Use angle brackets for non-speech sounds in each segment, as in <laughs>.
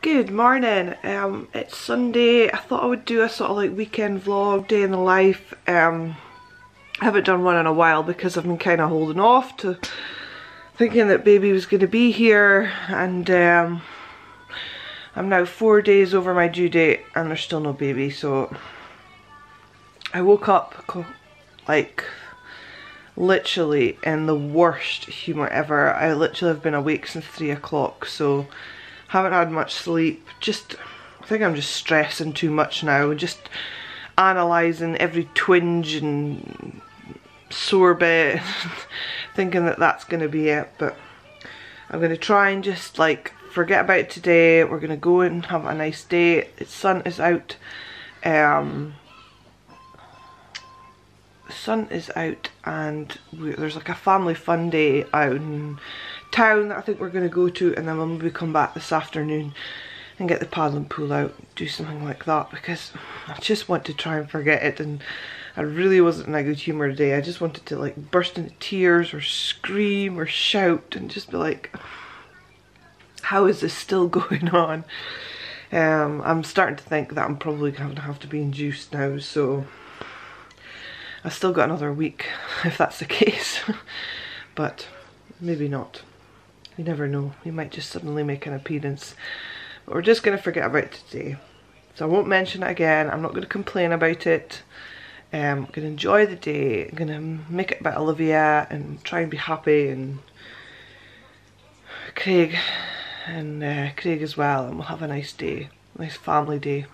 Good morning. Um, it's Sunday. I thought I would do a sort of like weekend vlog, day in the life. Um, I haven't done one in a while because I've been kind of holding off to thinking that baby was going to be here and um, I'm now four days over my due date and there's still no baby so I woke up like literally in the worst humour ever. I literally have been awake since three o'clock so haven't had much sleep. Just, I think I'm just stressing too much now. Just analysing every twinge and sore bit. <laughs> thinking that that's going to be it. But I'm going to try and just like forget about today. We're going to go and have a nice day. The sun is out. Um, the sun is out and there's like a family fun day out in town that I think we're going to go to and then we'll maybe come back this afternoon and get the paddling pool out, do something like that because <sighs> I just want to try and forget it and I really wasn't in a good humour today. I just wanted to like burst into tears or scream or shout and just be like, how is this still <laughs> going on? Um, I'm starting to think that I'm probably going to have to be induced now so I've still got another week <laughs> if that's the case <laughs> but maybe not. You never know, he might just suddenly make an appearance. But we're just going to forget about today. So I won't mention it again, I'm not going to complain about it. Um, I'm going to enjoy the day, I'm going to make it about Olivia and try and be happy and Craig and uh, Craig as well and we'll have a nice day, nice family day.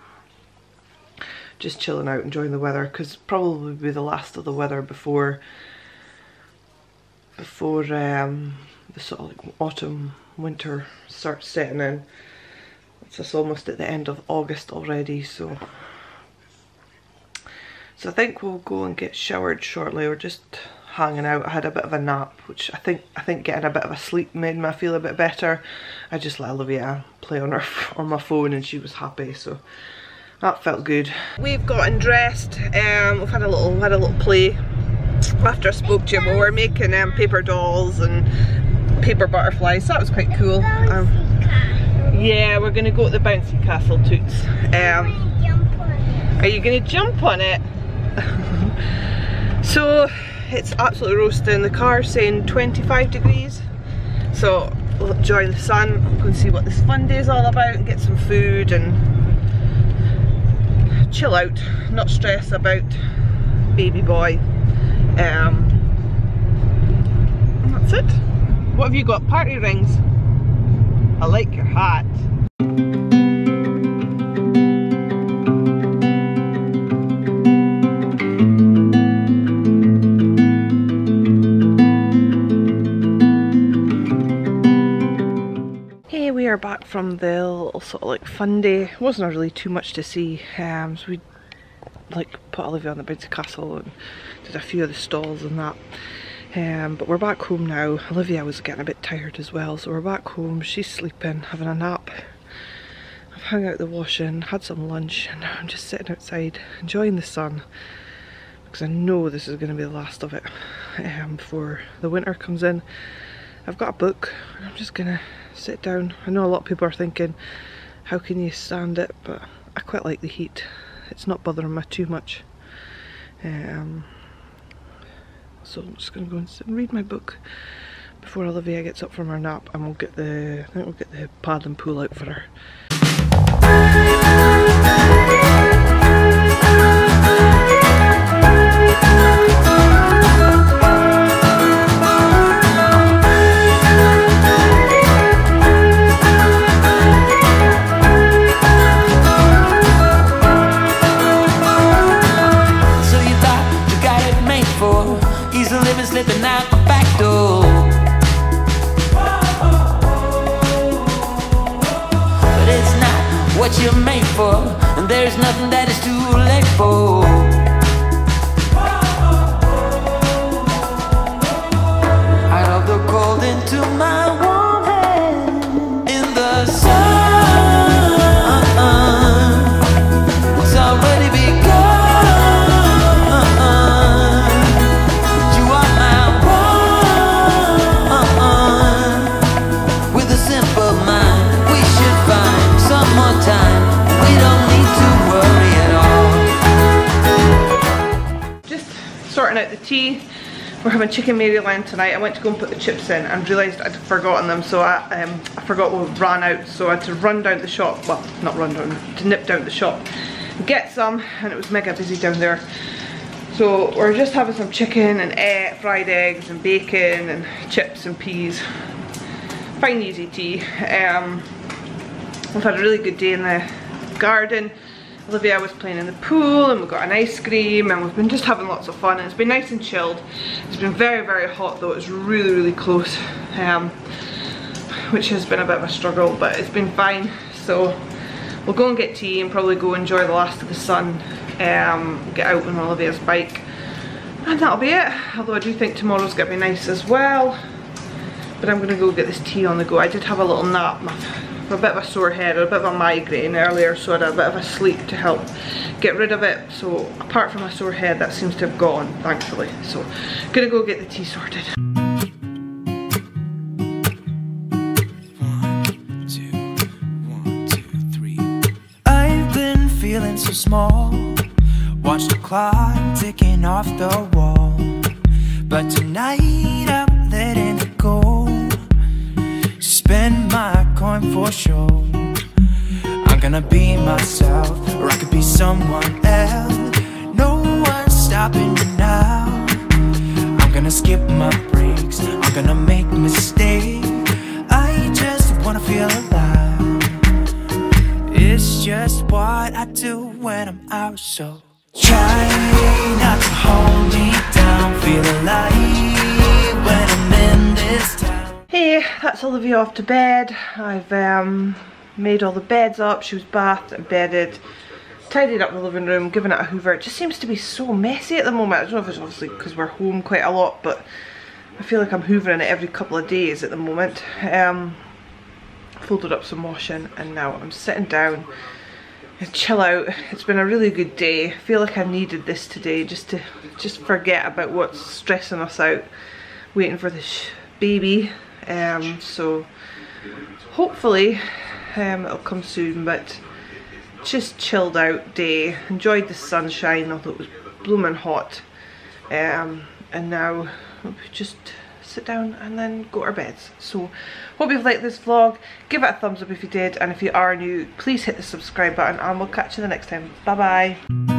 Just chilling out, enjoying the weather because probably be the last of the weather before before um, the sort of like autumn, winter starts setting in. It's just almost at the end of August already, so... So I think we'll go and get showered shortly, or just hanging out. I had a bit of a nap, which I think I think getting a bit of a sleep made me feel a bit better. I just let Olivia play on her <laughs> on my phone and she was happy, so that felt good. We've gotten dressed, um, we've had a little had a little play after I spoke to you. We were making um, paper dolls and paper butterflies. So that was quite cool. Um, yeah, we're going to go to the bouncy castle, Toots. Um, are you going to jump on it? <laughs> so it's absolutely roasting. The car's saying 25 degrees. So we'll enjoy the sun. Go and see what this fun day is all about and get some food and chill out. Not stress about baby boy. Um, that's it. What have you got? Party rings? I like your hat. Hey, we are back from the little sort of like fun day. Wasn't really too much to see. Um, so we like put Olivia on the bouncy castle and did a few of the stalls and that. Um, but we're back home now. Olivia was getting a bit tired as well, so we're back home. She's sleeping, having a nap. I've hung out the washing, had some lunch, and now I'm just sitting outside enjoying the sun because I know this is going to be the last of it um, before the winter comes in. I've got a book, and I'm just going to sit down. I know a lot of people are thinking, how can you stand it? But I quite like the heat. It's not bothering me too much. Um, so I'm just gonna go and sit and read my book before Olivia gets up from her nap and we'll get the I think we'll get the paddling pool out for her. With a simple mind. We should find some. The tea. We're having chicken Maryland tonight. I went to go and put the chips in and realised I'd forgotten them so I, um, I forgot we ran out so I had to run down the shop, well not run down, to nip down the shop get some and it was mega busy down there. So we're just having some chicken and egg, fried eggs and bacon and chips and peas. Fine easy tea. Um, we've had a really good day in the garden. Olivia was playing in the pool and we got an ice cream and we've been just having lots of fun and it's been nice and chilled. It's been very very hot though, it's really really close um, which has been a bit of a struggle but it's been fine so we'll go and get tea and probably go enjoy the last of the sun, um, get out on Olivia's bike and that'll be it. Although I do think tomorrow's going to be nice as well but I'm going to go get this tea on the go. I did have a little nap a bit of a sore head, or a bit of a migraine earlier, so I had a bit of a sleep to help get rid of it. So apart from a sore head, that seems to have gone, thankfully. So gonna go get the tea sorted. feeling so small Watch the clock ticking off the wall But tonight I'm letting it go Spend for sure. I'm gonna be myself Or I could be someone else. No one's stopping me now. I'm gonna skip my breaks I'm gonna make mistakes. I just wanna feel alive. It's just what I do when I'm out So try not to hold me down. Feel alive that's Olivia off to bed. I've um, made all the beds up. She was bathed and bedded. Tidied up the living room, given it a hoover. It just seems to be so messy at the moment. I don't know if it's obviously because we're home quite a lot, but I feel like I'm hoovering it every couple of days at the moment. Um, folded up some washing and now I'm sitting down and chill out. It's been a really good day. I feel like I needed this today just to just forget about what's stressing us out. Waiting for this baby um, so hopefully um, it'll come soon but just chilled out day enjoyed the sunshine although it was blooming hot. Um, and now just sit down and then go to our beds. So hope you've liked this vlog. Give it a thumbs up if you did and if you are new please hit the subscribe button and we'll catch you the next time. Bye bye